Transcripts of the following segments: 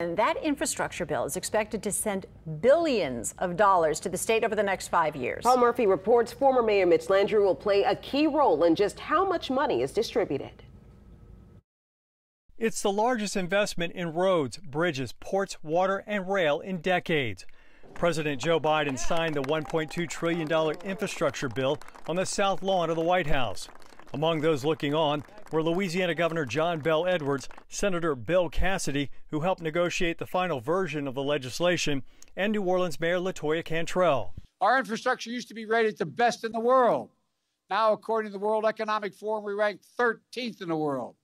And that infrastructure bill is expected to send billions of dollars to the state over the next five years. Paul Murphy reports former Mayor Mitch Landrieu will play a key role in just how much money is distributed. It's the largest investment in roads, bridges, ports, water, and rail in decades. President Joe Biden signed the $1.2 trillion infrastructure bill on the south lawn of the White House. Among those looking on were Louisiana Governor John Bel Edwards, Senator Bill Cassidy, who helped negotiate the final version of the legislation, and New Orleans Mayor LaToya Cantrell. Our infrastructure used to be rated the best in the world. Now, according to the World Economic Forum, we rank 13th in the world.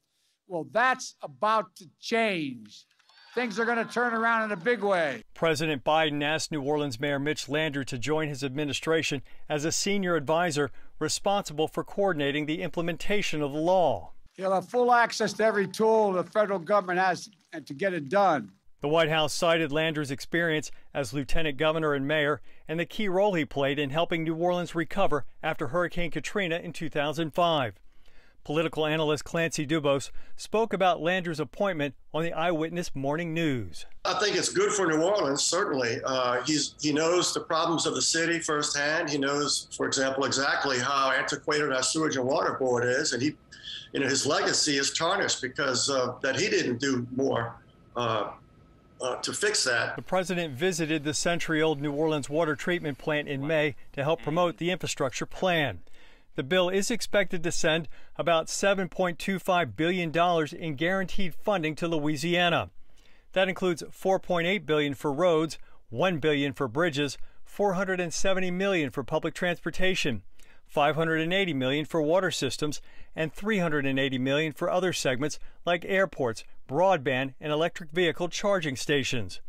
Well, that's about to change. Things are going to turn around in a big way. President Biden asked New Orleans Mayor Mitch Landrieu to join his administration as a senior advisor responsible for coordinating the implementation of the law. He'll have full access to every tool the federal government has to get it done. The White House cited Landrieu's experience as lieutenant governor and mayor and the key role he played in helping New Orleans recover after Hurricane Katrina in 2005. Political analyst Clancy DuBos spoke about Landrieu's appointment on the Eyewitness Morning News. I think it's good for New Orleans, certainly. Uh, he's, he knows the problems of the city firsthand. He knows, for example, exactly how antiquated our sewage and water board is. And he, you know, his legacy is tarnished because uh, that he didn't do more uh, uh, to fix that. The president visited the century old New Orleans water treatment plant in May to help promote the infrastructure plan. The bill is expected to send about $7.25 billion in guaranteed funding to Louisiana. That includes 4.8 billion for roads, 1 billion for bridges, 470 million for public transportation, 580 million for water systems, and 380 million for other segments like airports, broadband, and electric vehicle charging stations.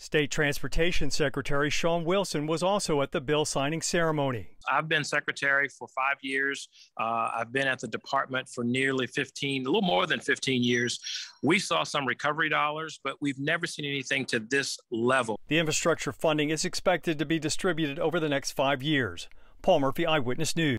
State Transportation Secretary Shawn Wilson was also at the bill signing ceremony. I've been secretary for five years. Uh, I've been at the department for nearly 15, a little more than 15 years. We saw some recovery dollars, but we've never seen anything to this level. The infrastructure funding is expected to be distributed over the next five years. Paul Murphy, Eyewitness News.